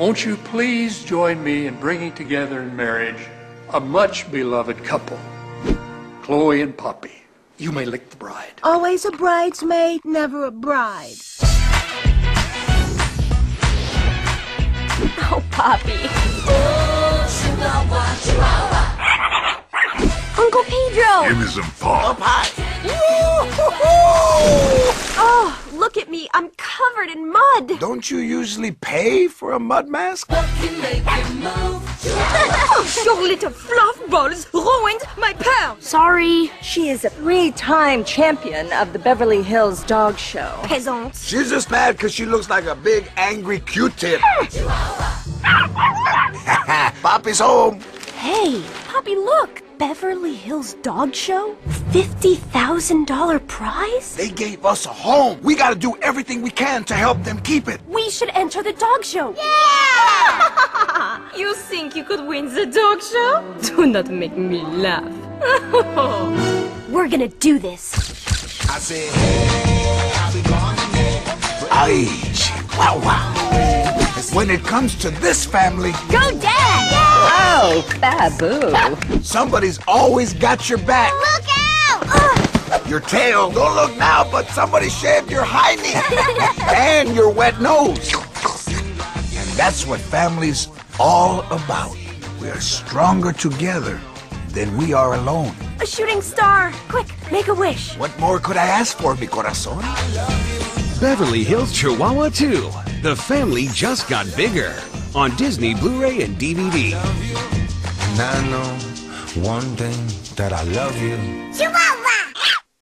won't you please join me in bringing together in marriage a much beloved couple, Chloe and Papi? You may lick the bride. Always a bridesmaid, never a bride. Oh, Papi. Uncle Pedro! Give me some pop. Oh, look at me. I'm covered in mud. Don't you usually pay for a mud mask? Oh, your little fluff balls ruined my purse. Sorry. She is a three-time champion of the Beverly Hills Dog Show. Peasants. She's just mad because she looks like a big angry Q-tip. Hmm. Papi's home. Hey, Papi, look. Beverly Hills Dog Show? $50,000 prize? They gave us a home. We gotta do everything we can to help them keep it. We should enter the dog show. Yeah! you think you could win the dog show? Do not make me laugh. We're gonna do this. I said, hey, I'll be gone today. Ay, chihuahua. When it comes to this family, Go, Dad! Oh, Babu. somebody's always got your back. Look out! Your tail. Don't look now, but somebody shaved your hiney. and your wet nose. And that's what family's all about. We're stronger together than we are alone. A shooting star! Quick, make a wish. What more could I ask for, mi corazón? Beverly Hills Chihuahua 2. The family just got bigger. On Disney Blu-ray and DVD. And I know one thing that I love you. Chihuahua!